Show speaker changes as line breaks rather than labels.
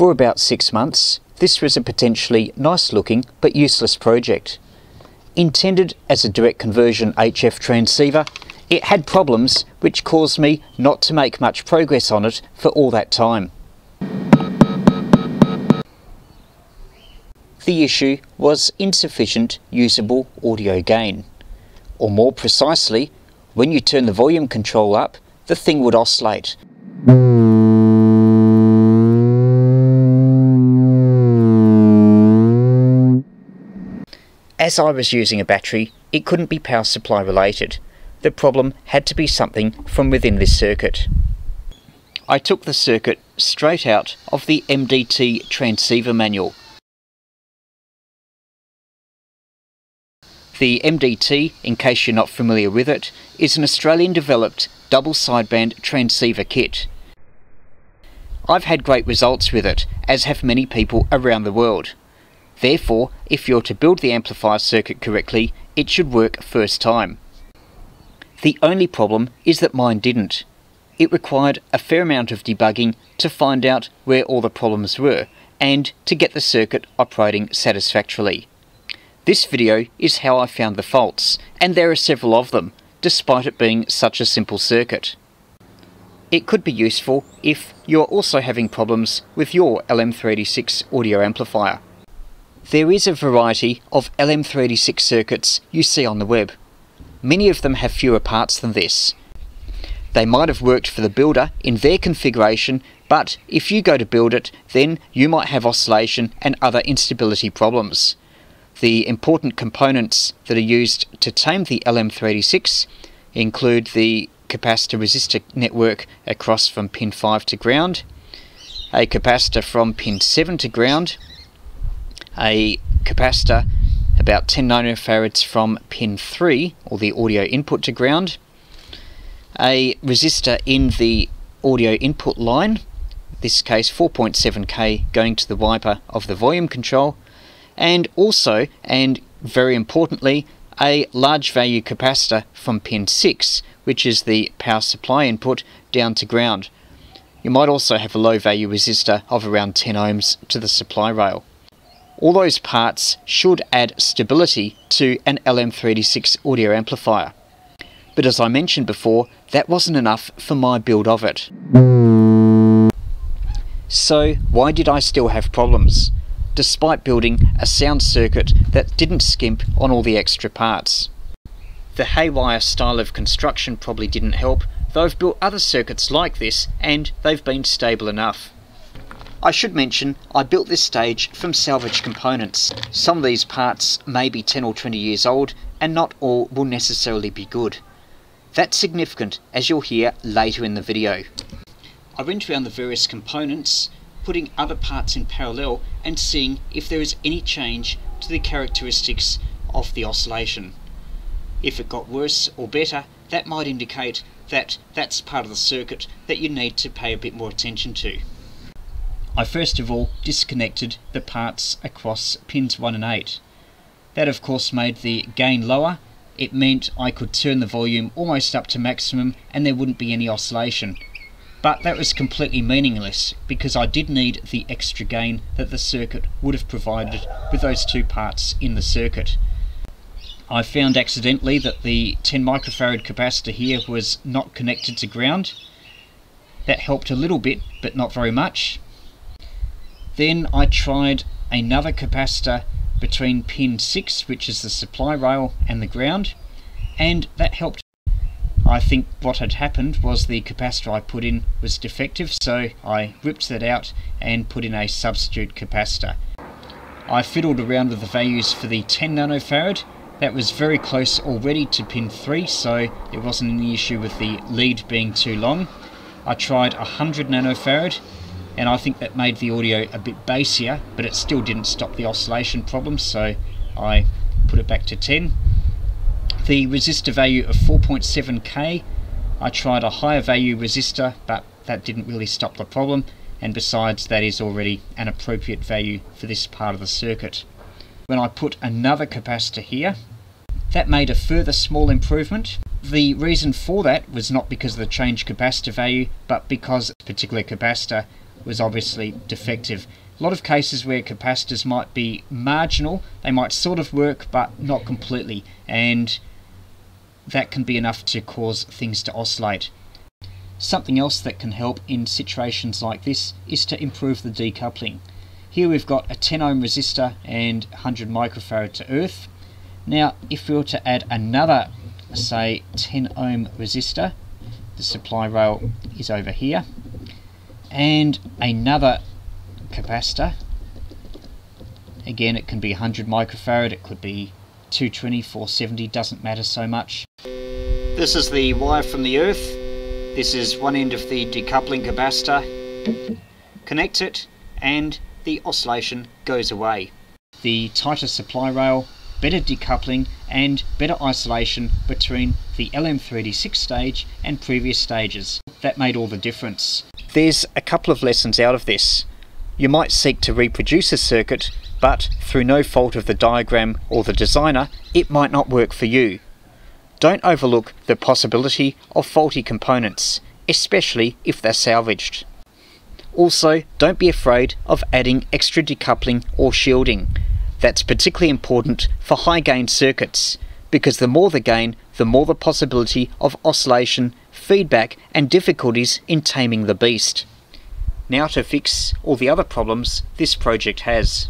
For about six months, this was a potentially nice looking but useless project. Intended as a direct conversion HF transceiver, it had problems which caused me not to make much progress on it for all that time. The issue was insufficient usable audio gain. Or more precisely, when you turn the volume control up, the thing would oscillate. As I was using a battery, it couldn't be power supply related. The problem had to be something from within this circuit. I took the circuit straight out of the MDT transceiver manual The MDT, in case you're not familiar with it, is an Australian developed double sideband transceiver kit. I've had great results with it, as have many people around the world. Therefore, if you're to build the amplifier circuit correctly, it should work first time. The only problem is that mine didn't. It required a fair amount of debugging to find out where all the problems were, and to get the circuit operating satisfactorily. This video is how I found the faults, and there are several of them, despite it being such a simple circuit. It could be useful if you're also having problems with your LM386 audio amplifier. There is a variety of LM386 circuits you see on the web. Many of them have fewer parts than this. They might have worked for the builder in their configuration, but if you go to build it, then you might have oscillation and other instability problems. The important components that are used to tame the LM386 include the capacitor resistor network across from pin 5 to ground, a capacitor from pin 7 to ground, a capacitor about 10 nanofarads from pin 3 or the audio input to ground, a resistor in the audio input line, this case 4.7k going to the wiper of the volume control, and also, and very importantly, a large value capacitor from pin 6, which is the power supply input, down to ground. You might also have a low value resistor of around 10 ohms to the supply rail. All those parts should add stability to an LM386 audio amplifier. But as I mentioned before, that wasn't enough for my build of it. So why did I still have problems? despite building a sound circuit that didn't skimp on all the extra parts. The haywire style of construction probably didn't help, though I've built other circuits like this and they've been stable enough. I should mention I built this stage from salvage components. Some of these parts may be 10 or 20 years old and not all will necessarily be good. That's significant as you'll hear later in the video. I went around the various components putting other parts in parallel and seeing if there is any change to the characteristics of the oscillation. If it got worse or better, that might indicate that that's part of the circuit that you need to pay a bit more attention to. I first of all disconnected the parts across pins 1 and 8. That of course made the gain lower, it meant I could turn the volume almost up to maximum and there wouldn't be any oscillation. But that was completely meaningless because I did need the extra gain that the circuit would have provided with those two parts in the circuit. I found accidentally that the 10 microfarad capacitor here was not connected to ground. That helped a little bit, but not very much. Then I tried another capacitor between pin 6, which is the supply rail, and the ground, and that helped I think what had happened was the capacitor I put in was defective, so I ripped that out and put in a substitute capacitor. I fiddled around with the values for the 10 nanofarad. That was very close already to pin 3, so there wasn't any issue with the lead being too long. I tried 100 nanofarad, and I think that made the audio a bit bassier, but it still didn't stop the oscillation problem, so I put it back to 10 the resistor value of 4.7k I tried a higher value resistor but that didn't really stop the problem and besides that is already an appropriate value for this part of the circuit. When I put another capacitor here that made a further small improvement. The reason for that was not because of the change capacitor value but because a particular capacitor was obviously defective. A lot of cases where capacitors might be marginal, they might sort of work but not completely, and that can be enough to cause things to oscillate. Something else that can help in situations like this is to improve the decoupling. Here we've got a 10 ohm resistor and 100 microfarad to earth. Now if we were to add another say 10 ohm resistor, the supply rail is over here, and another capacitor. Again, it can be 100 microfarad, it could be 220, 470, doesn't matter so much. This is the wire from the earth. This is one end of the decoupling capacitor. Connect it and the oscillation goes away. The tighter supply rail, better decoupling and better isolation between the LM386 stage and previous stages. That made all the difference. There's a couple of lessons out of this. You might seek to reproduce a circuit, but through no fault of the diagram or the designer, it might not work for you. Don't overlook the possibility of faulty components, especially if they're salvaged. Also, don't be afraid of adding extra decoupling or shielding. That's particularly important for high gain circuits, because the more the gain, the more the possibility of oscillation, feedback and difficulties in taming the beast. Now to fix all the other problems this project has.